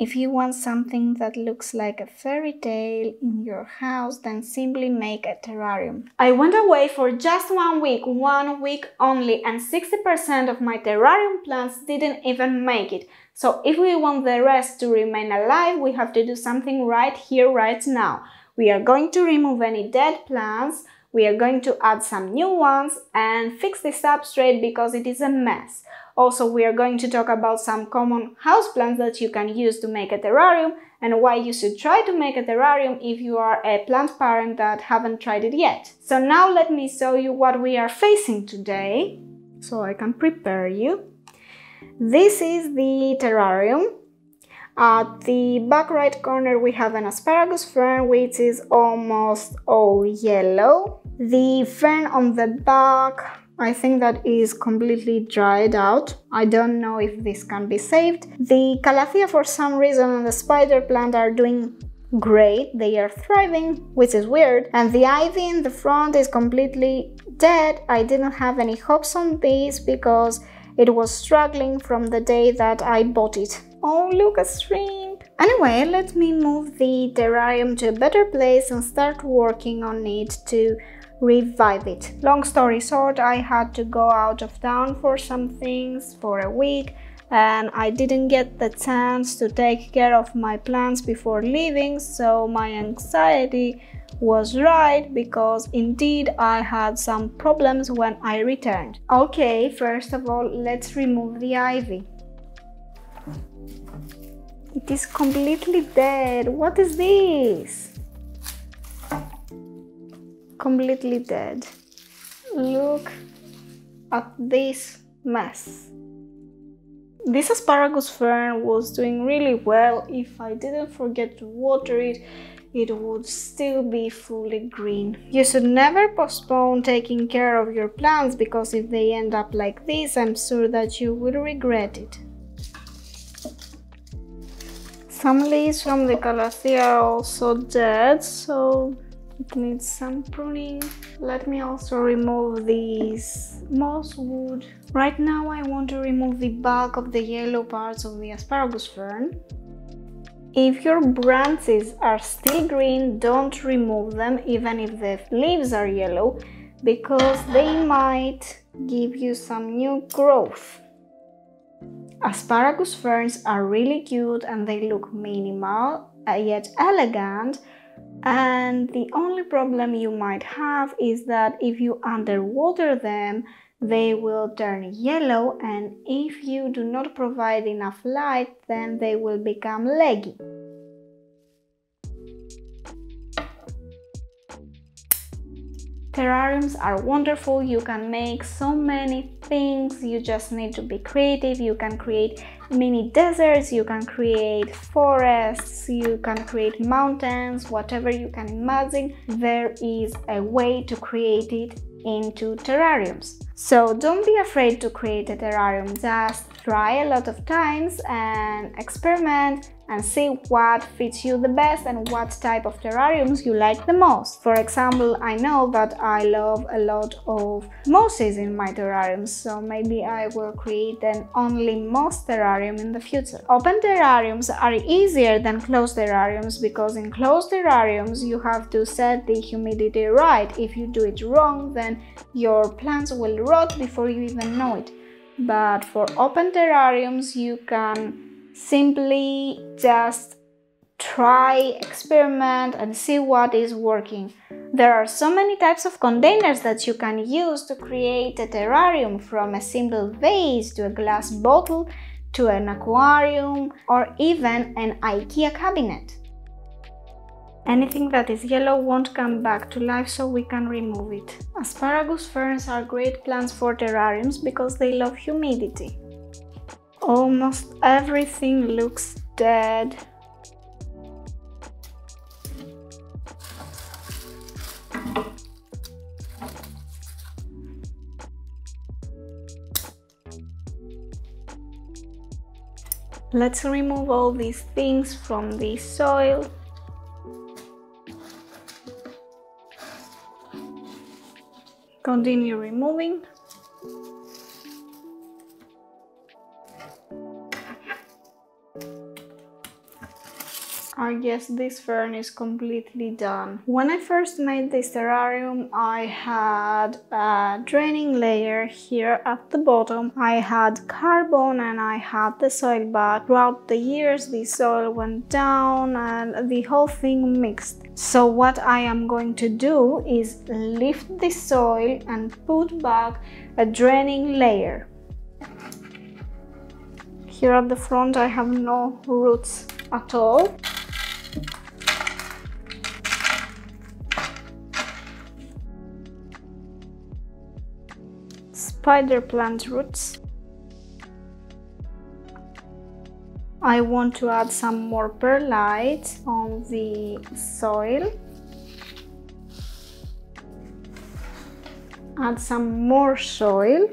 If you want something that looks like a fairy tale in your house, then simply make a terrarium. I went away for just one week, one week only, and 60% of my terrarium plants didn't even make it. So if we want the rest to remain alive, we have to do something right here, right now. We are going to remove any dead plants, we are going to add some new ones and fix the substrate because it is a mess. Also, we are going to talk about some common houseplants that you can use to make a terrarium and why you should try to make a terrarium if you are a plant parent that haven't tried it yet. So now let me show you what we are facing today so I can prepare you. This is the terrarium at the back right corner we have an asparagus fern which is almost all yellow. The fern on the back I think that is completely dried out. I don't know if this can be saved. The calathea for some reason and the spider plant are doing great. They are thriving, which is weird. And the ivy in the front is completely dead. I didn't have any hopes on this because it was struggling from the day that I bought it. Oh, look, a shrimp! Anyway, let me move the terrarium to a better place and start working on it to revive it. Long story short, I had to go out of town for some things for a week and I didn't get the chance to take care of my plants before leaving, so my anxiety was right because indeed I had some problems when I returned. Okay, first of all, let's remove the ivy. It is completely dead. What is this? Completely dead. Look at this mess. This asparagus fern was doing really well. If I didn't forget to water it, it would still be fully green. You should never postpone taking care of your plants because if they end up like this, I'm sure that you will regret it. Some leaves from the calathea are also dead, so it needs some pruning. Let me also remove this moss wood. Right now I want to remove the bulk of the yellow parts of the asparagus fern. If your branches are still green, don't remove them even if the leaves are yellow because they might give you some new growth. Asparagus ferns are really cute and they look minimal uh, yet elegant and the only problem you might have is that if you underwater them they will turn yellow and if you do not provide enough light then they will become leggy. Terrariums are wonderful, you can make so many things, you just need to be creative, you can create mini deserts, you can create forests, you can create mountains, whatever you can imagine, there is a way to create it into terrariums. So don't be afraid to create a terrarium, just try a lot of times and experiment and see what fits you the best and what type of terrariums you like the most. For example, I know that I love a lot of mosses in my terrariums, so maybe I will create an only moss terrarium in the future. Open terrariums are easier than closed terrariums because in closed terrariums you have to set the humidity right. If you do it wrong, then your plants will rot before you even know it. But for open terrariums, you can simply just try, experiment and see what is working. There are so many types of containers that you can use to create a terrarium from a simple vase to a glass bottle to an aquarium or even an IKEA cabinet. Anything that is yellow won't come back to life so we can remove it. Asparagus ferns are great plants for terrariums because they love humidity. Almost everything looks dead. Let's remove all these things from the soil. Continue removing. I guess this fern is completely done. When I first made this terrarium, I had a draining layer here at the bottom. I had carbon and I had the soil bath. Throughout the years, the soil went down and the whole thing mixed. So what I am going to do is lift the soil and put back a draining layer. Here at the front I have no roots at all. Spider plant roots. I want to add some more perlite on the soil. Add some more soil.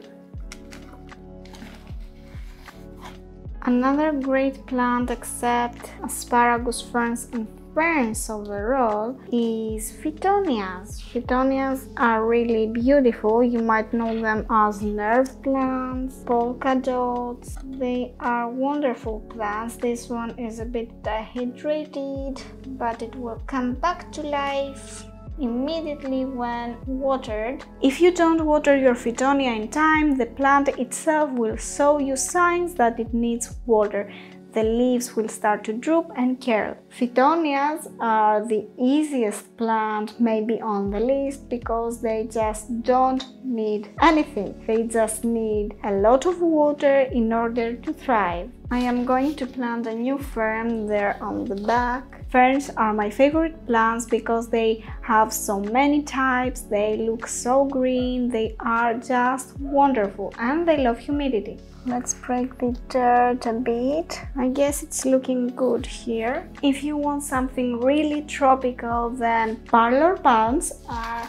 Another great plant except asparagus ferns and ferns overall is Fittonias. Fittonias are really beautiful. You might know them as nerve plants, polka dots. They are wonderful plants. This one is a bit dehydrated, but it will come back to life immediately when watered. If you don't water your Fittonia in time, the plant itself will show you signs that it needs water. The leaves will start to droop and curl. Fittonias are the easiest plant maybe on the list because they just don't need anything. They just need a lot of water in order to thrive. I am going to plant a new fern there on the back Ferns are my favorite plants because they have so many types, they look so green, they are just wonderful and they love humidity. Let's break the dirt a bit. I guess it's looking good here. If you want something really tropical, then parlor palms are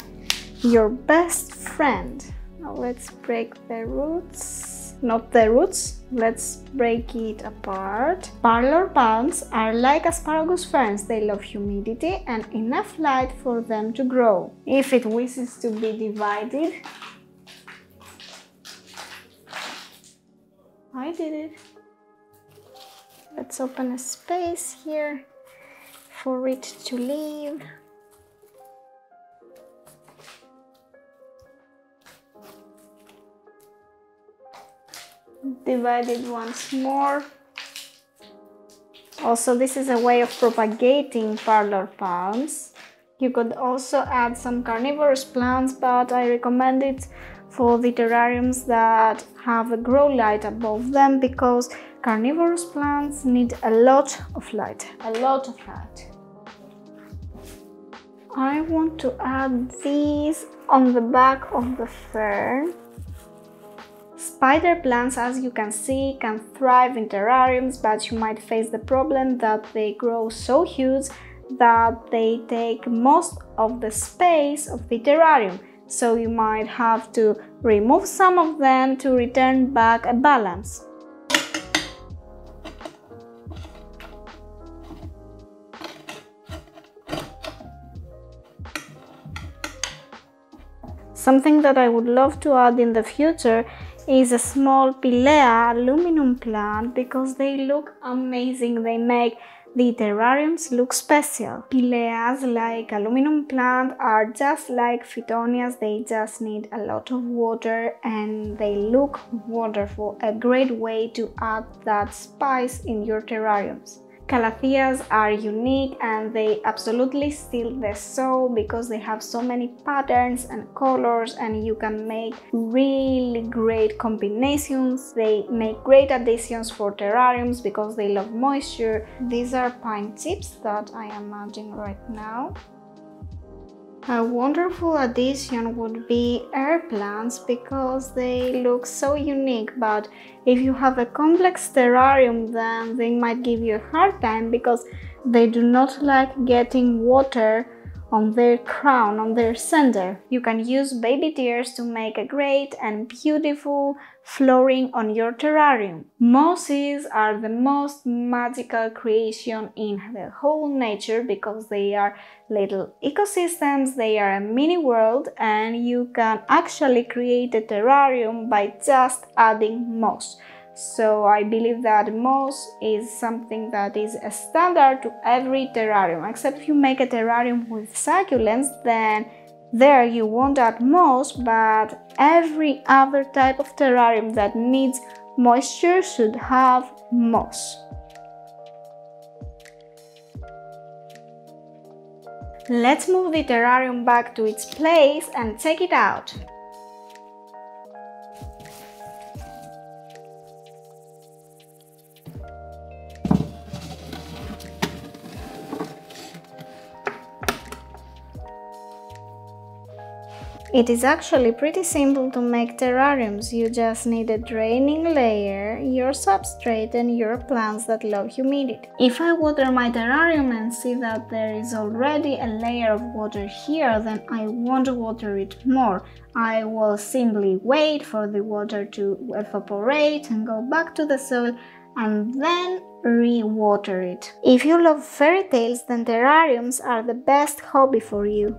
your best friend. Now let's break the roots not the roots. Let's break it apart. Parlor palms are like asparagus ferns. They love humidity and enough light for them to grow. If it wishes to be divided, did it. Let's open a space here for it to live. divide it once more. Also, this is a way of propagating parlor palms. You could also add some carnivorous plants, but I recommend it for the terrariums that have a grow light above them because carnivorous plants need a lot of light, a lot of light. I want to add these on the back of the fern. Spider plants, as you can see, can thrive in terrariums, but you might face the problem that they grow so huge that they take most of the space of the terrarium. So you might have to remove some of them to return back a balance. Something that I would love to add in the future is a small Pilea aluminum plant because they look amazing. They make the terrariums look special. Pileas like aluminum plant are just like Fittonias, they just need a lot of water and they look wonderful. A great way to add that spice in your terrariums. Calatheas are unique and they absolutely steal the show because they have so many patterns and colors and you can make really great combinations. They make great additions for terrariums because they love moisture. These are pine chips that I am adding right now. A wonderful addition would be air plants because they look so unique. But if you have a complex terrarium then they might give you a hard time because they do not like getting water on their crown, on their center. You can use baby tears to make a great and beautiful flooring on your terrarium. Mosses are the most magical creation in the whole nature because they are little ecosystems, they are a mini world and you can actually create a terrarium by just adding moss. So I believe that moss is something that is a standard to every terrarium, except if you make a terrarium with succulents, then there you won't add moss, but every other type of terrarium that needs moisture should have moss. Let's move the terrarium back to its place and take it out. It is actually pretty simple to make terrariums, you just need a draining layer, your substrate and your plants that love humidity. If I water my terrarium and see that there is already a layer of water here, then I won't water it more. I will simply wait for the water to evaporate and go back to the soil and then re-water it. If you love fairy tales, then terrariums are the best hobby for you.